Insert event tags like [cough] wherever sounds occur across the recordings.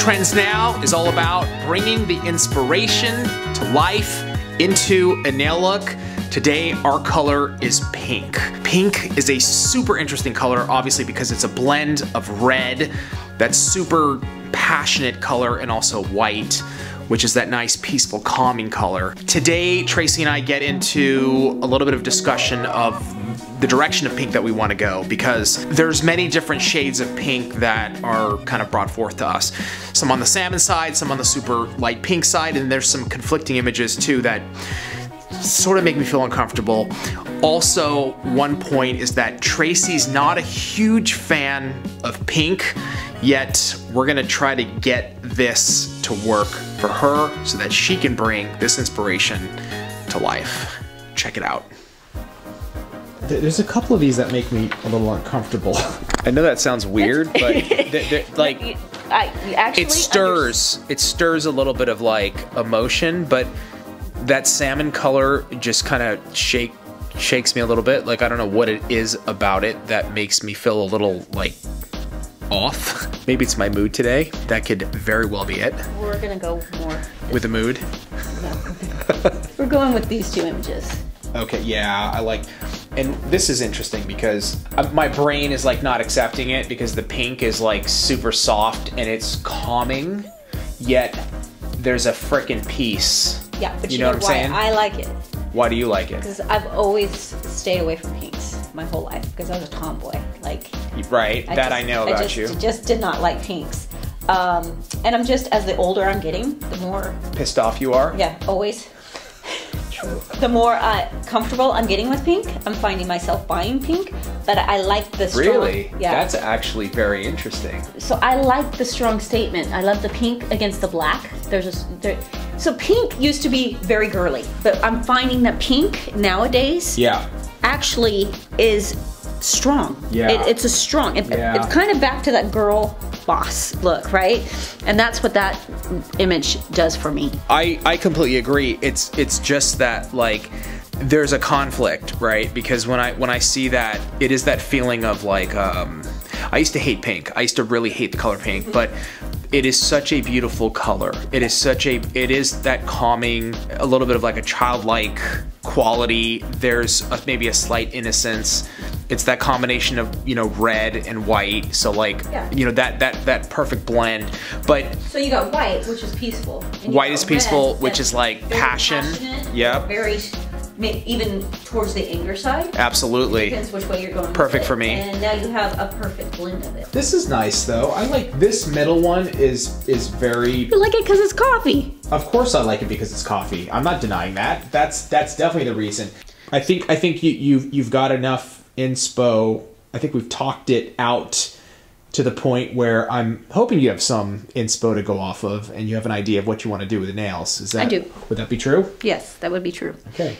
Trends Now is all about bringing the inspiration to life into a nail look. Today, our color is pink. Pink is a super interesting color, obviously because it's a blend of red, that super passionate color, and also white, which is that nice, peaceful, calming color. Today, Tracey and I get into a little bit of discussion of the direction of pink that we want to go because there's many different shades of pink that are kind of brought forth to us. Some on the salmon side, some on the super light pink side, and there's some conflicting images too that sort of make me feel uncomfortable. Also, one point is that Tracey's not a huge fan of pink, yet we're gonna try to get this to work for her so that she can bring this inspiration to life. Check it out. There's a couple of these that make me a little uncomfortable. [laughs] I know that sounds weird, but [laughs] they're, they're, like I actually it stirs. It stirs a little bit of like emotion, but that salmon color just kind of shake shakes me a little bit. Like I don't know what it is about it that makes me feel a little like off. [laughs] Maybe it's my mood today. That could very well be it. We're gonna go more. With the mood. We're going with these two images. Okay, yeah, I like, and this is interesting because uh, my brain is like not accepting it because the pink is like super soft and it's calming, yet there's a freaking piece. Yeah, but You you, know know, what I'm why saying? I like it Why do you like it? because I've always stayed away from pinks my whole life because I was a tomboy. Like Right, that just- I know about just, you. Just did not like pinks. Um, and I'm just as the older I'm getting, the more Pissed off you are? yeah, always. The more uh, comfortable I'm getting with pink, I'm finding myself buying pink. But I like the strong. Really? Yeah. That's actually very interesting. so I like the strong statement. I love the pink against the black. There's a, there, so pink used to be very girly, but I'm finding that pink nowadays Yeah. actually is strong. Yeah. It, it's a strong. It, Yeah. It's kind of back to that girl boss look, right? And that's what that image does for me. I, I completely agree. It's it's just that like there's a conflict, right? Because when I when I see that, it is that feeling of like um, I used to hate pink. I used to really hate the color pink, but it is such a beautiful color. It is such a it is that calming, a little bit of like a childlike quality. There's a, maybe a slight innocence. It's that combination of you know red and white. So like Yeah. you know that that that perfect blend. But So you got white, which is peaceful. White is peaceful, red which is like passion. passionate, Yep. Very, even towards the anger side. absolutely. Depends which way you're going. Perfect for me. And now you have a perfect blend of it. this is nice though. I like this middle one is is very You like it because it's coffee. Of course I like it because it's coffee. I'm not denying that. That's that's definitely the reason. I think I think you you've you've got enough inspo. I think we've talked it out to the point where I'm hoping you have some inspo to go off of and you have an idea of what you want to do with the nails. Is that I do. Would that be true? Yes, that would be true. Okay.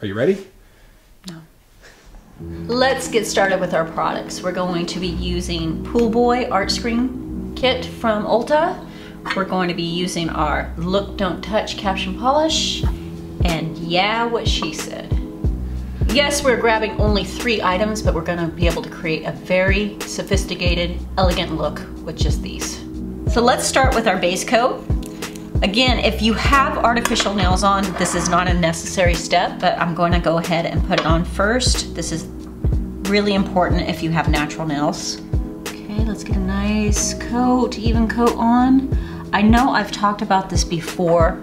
Are you ready? No. Let's get started with our products. We're going to be using Pool Boy Art Screen Kit from Ulta. We're going to be using our Look Don't Touch Caption Polish. And yeah, what she said. Yes, we're grabbing only three items, but we're gonna be able to create a very sophisticated, elegant look with just these. So let's start with our base coat. Again, if you have artificial nails on, this is not a necessary step, but I'm going to go ahead and put it on first. This is really important if you have natural nails. Okay, let's get a nice coat, even coat on. I know I've talked about this before,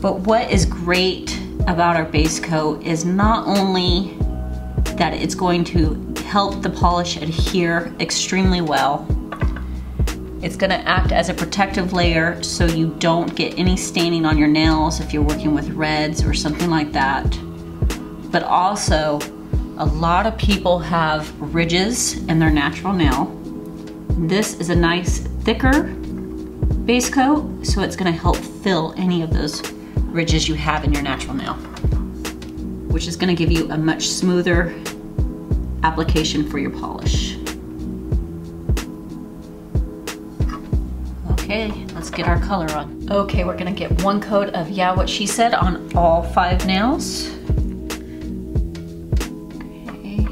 but what is great about our base coat is not only that it's going to help the polish adhere extremely well, it's gonna act as a protective layer so you don't get any staining on your nails if you're working with reds or something like that. But also, a lot of people have ridges in their natural nail. This is a nice thicker base coat, so it's gonna help fill any of those ridges you have in your natural nail, which is gonna give you a much smoother application for your polish. Okay, let's get our color on. Okay, we're gonna get one coat of Yeah What She Said on all five nails. Okay.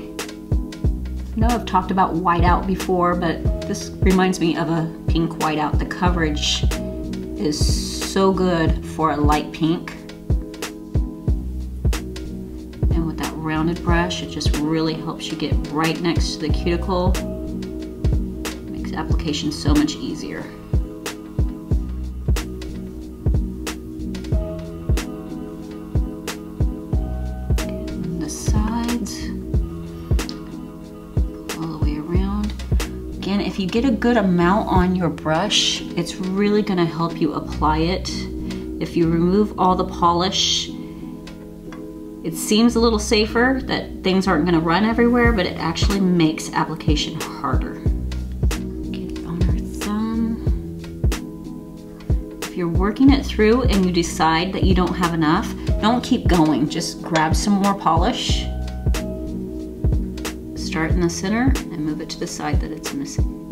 I know I've talked about whiteout before, but this reminds me of a pink whiteout. The coverage is so good for a light pink. And with that rounded brush, it just really helps you get right next to the cuticle. Makes application so much easier. If you get a good amount on your brush, it's really gonna help you apply it. If you remove all the polish, it seems a little safer that things aren't gonna run everywhere, but it actually makes application harder. If you're working it through and you decide that you don't have enough, don't keep going. Just grab some more polish. Start in the center and move it to the side that it's missing.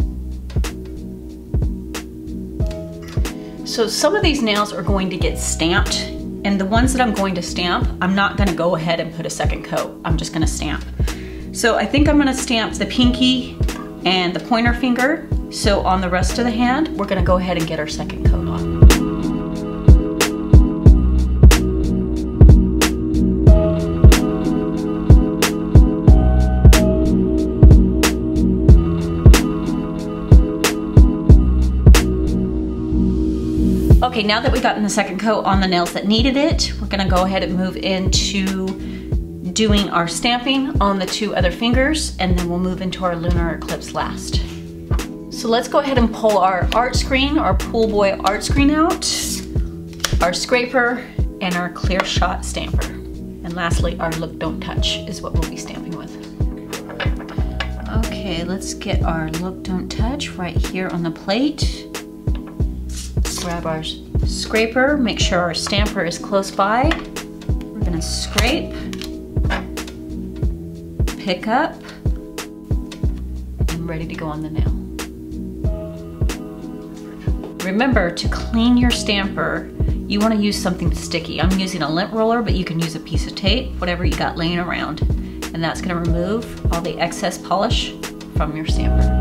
So some of these nails are going to get stamped and the ones that I'm going to stamp, I'm not gonna go ahead and put a second coat. I'm just gonna stamp. So I think I'm gonna stamp the pinky and the pointer finger. So on the rest of the hand, we're gonna go ahead and get our second coat Okay, now that we've gotten the second coat on the nails that needed it, we're gonna go ahead and move into doing our stamping on the two other fingers, and then we'll move into our lunar eclipse last. So let's go ahead and pull our art screen, our Pool Boy art screen out, our scraper, and our clear shot stamper. And lastly, our look, don't touch is what we'll be stamping with. Okay, let's get our look, don't touch right here on the plate grab our scraper, make sure our stamper is close by. We're gonna scrape, pick up, and ready to go on the nail. Remember to clean your stamper, you wanna use something sticky. I'm using a lint roller, but you can use a piece of tape, whatever you got laying around. And that's gonna remove all the excess polish from your stamper.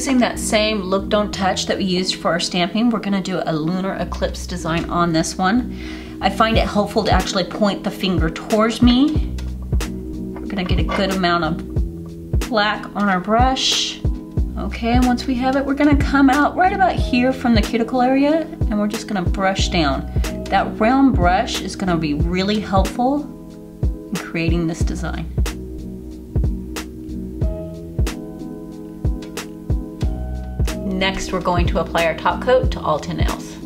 Using that same look don't touch that we used for our stamping we're going to do a lunar eclipse design on this one. I find it helpful to actually point the finger towards me. We're going to get a good amount of black on our brush. Okay and once we have it we're going to come out right about here from the cuticle area and we're just going to brush down. That round brush is going to be really helpful in creating this design Next, we're going to apply our top coat to all 10 nails.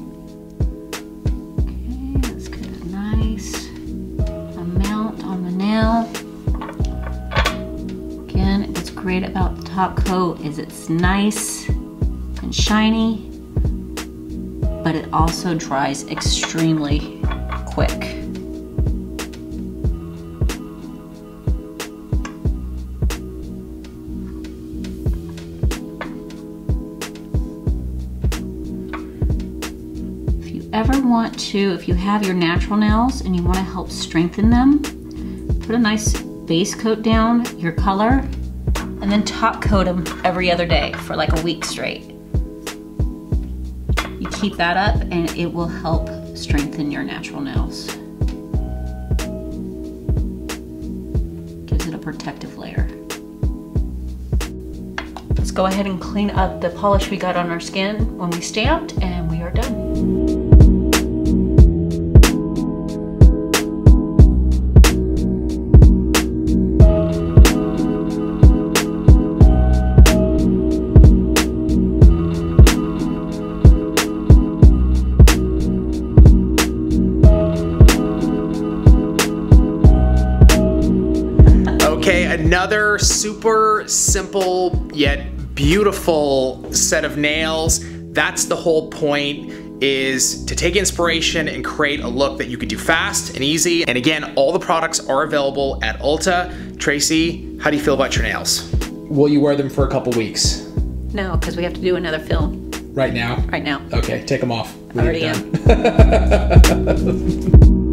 Okay, let's get a nice amount on the nail. Again, what's great about the top coat is it's nice and shiny, but it also dries extremely quick. Ever want to, if you have your natural nails and you want to help strengthen them, put a nice base coat down, your color, and then top coat them every other day for like a week straight. You keep that up and it will help strengthen your natural nails. Gives it a protective layer. Let's go ahead and clean up the polish we got on our skin when we stamped another super simple yet beautiful set of nails. That's the whole point is to take inspiration and create a look that you can do fast and easy. And again, all the products are available at Ulta. Tracey, how do you feel about your nails? Will you wear them for a couple weeks? No, because we have to do another film. Right now. right now. Okay, take them off. We Already are am. [laughs]